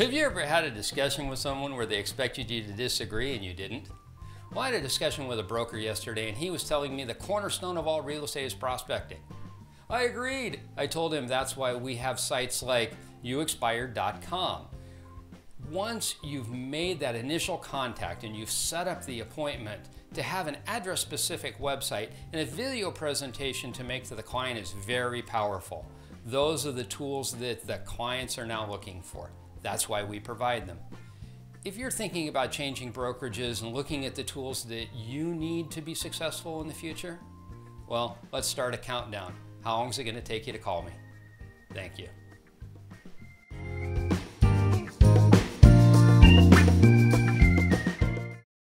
Have you ever had a discussion with someone where they expected you to disagree and you didn't? Well, I had a discussion with a broker yesterday and he was telling me the cornerstone of all real estate is prospecting. I agreed. I told him that's why we have sites like youexpired.com. Once you've made that initial contact and you've set up the appointment, to have an address specific website and a video presentation to make to the client is very powerful. Those are the tools that the clients are now looking for. That's why we provide them. If you're thinking about changing brokerages and looking at the tools that you need to be successful in the future, well, let's start a countdown. How long is it going to take you to call me? Thank you.